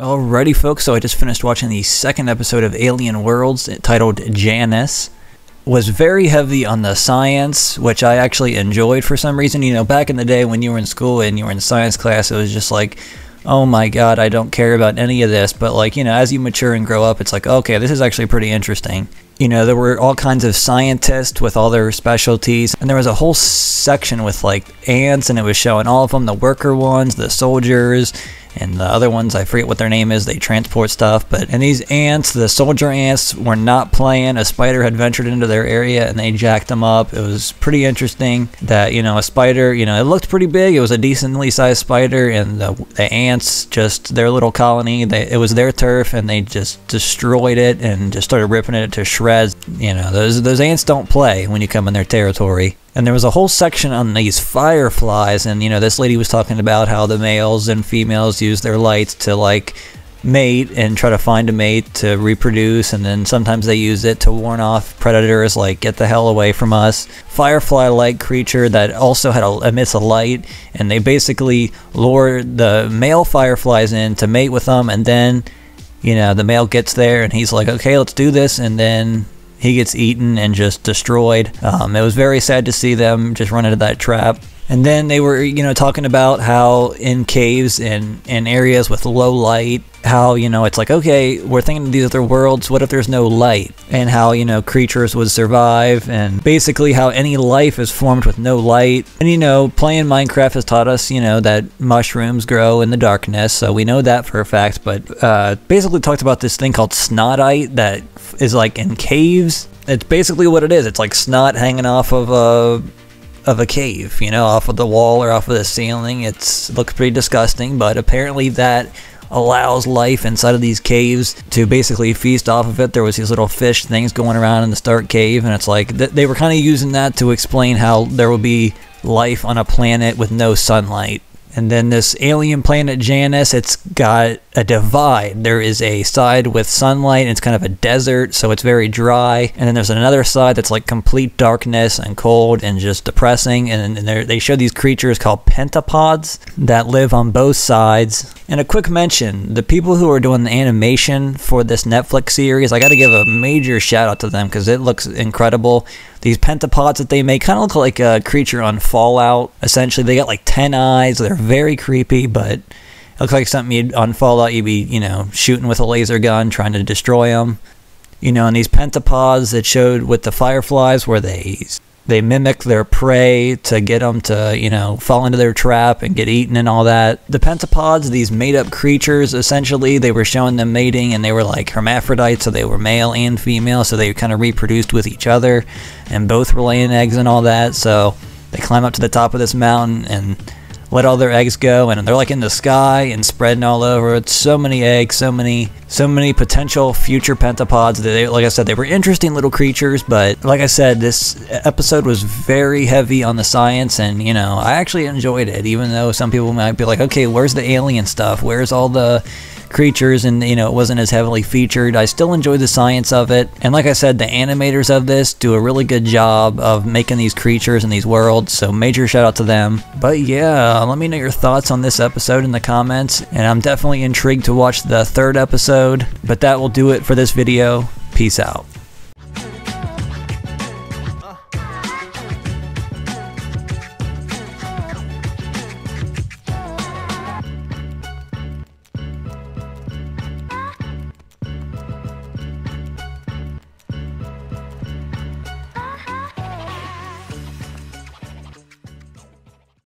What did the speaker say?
Alrighty, folks. So I just finished watching the second episode of Alien Worlds titled Janus. Was very heavy on the science, which I actually enjoyed for some reason. You know, back in the day when you were in school and you were in science class, it was just like, oh my god, I don't care about any of this. But like, you know, as you mature and grow up, it's like, okay, this is actually pretty interesting. You know, there were all kinds of scientists with all their specialties, and there was a whole section with like ants, and it was showing all of them the worker ones, the soldiers, and the other ones I forget what their name is they transport stuff but and these ants the soldier ants were not playing. A spider had ventured into their area and they jacked them up. It was pretty interesting that you know a spider you know it looked pretty big. It was a decently sized spider and the, the ants just their little colony they, it was their turf and they just destroyed it and just started ripping it to shreds. You know those those ants don't play when you come in their territory and there was a whole section on these fireflies and you know this lady was talking about how the males and females use their lights to like mate and try to find a mate to reproduce and then sometimes they use it to warn off predators like get the hell away from us. Firefly like creature that also had a, emits a light and they basically lure the male fireflies in to mate with them and then you know the male gets there and he's like okay let's do this and then he gets eaten and just destroyed. Um, it was very sad to see them just run into that trap. And then they were, you know, talking about how in caves and in areas with low light, how, you know, it's like, okay, we're thinking of these other worlds, what if there's no light? And how, you know, creatures would survive, and basically how any life is formed with no light. And, you know, playing Minecraft has taught us, you know, that mushrooms grow in the darkness, so we know that for a fact, but uh, basically talked about this thing called snottite that is like in caves. It's basically what it is. It's like snot hanging off of a of a cave, you know, off of the wall or off of the ceiling. It's it looks pretty disgusting, but apparently that allows life inside of these caves to basically feast off of it. There was these little fish things going around in the Stark cave, and it's like th they were kind of using that to explain how there will be life on a planet with no sunlight. And then this alien planet Janus, it's got a divide. There is a side with sunlight, and it's kind of a desert, so it's very dry. And then there's another side that's like complete darkness and cold and just depressing. And, and they show these creatures called pentapods that live on both sides. And a quick mention the people who are doing the animation for this Netflix series, I got to give a major shout out to them because it looks incredible. These pentapods that they make kind of look like a creature on Fallout. Essentially, they got like 10 eyes. They're very creepy, but it looks like something you'd, on Fallout you'd be, you know, shooting with a laser gun, trying to destroy them. You know, and these pentapods that showed with the fireflies where they they mimic their prey to get them to, you know, fall into their trap and get eaten and all that. The pentapods, these made up creatures, essentially, they were showing them mating and they were like hermaphrodites, so they were male and female, so they kind of reproduced with each other and both were laying eggs and all that. So they climb up to the top of this mountain and let all their eggs go and they're like in the sky and spreading all over. It's so many eggs so many so many potential future pentapods they, like i said they were interesting little creatures but like i said this episode was very heavy on the science and you know i actually enjoyed it even though some people might be like okay where's the alien stuff? Where's all the creatures and you know it wasn't as heavily featured. I still enjoy the science of it. And like i said the animators of this do a really good job of making these creatures and these worlds so major shout out to them. But yeah let me know your thoughts on this episode in the comments and i'm definitely intrigued to watch the third episode but that will do it for this video. Peace out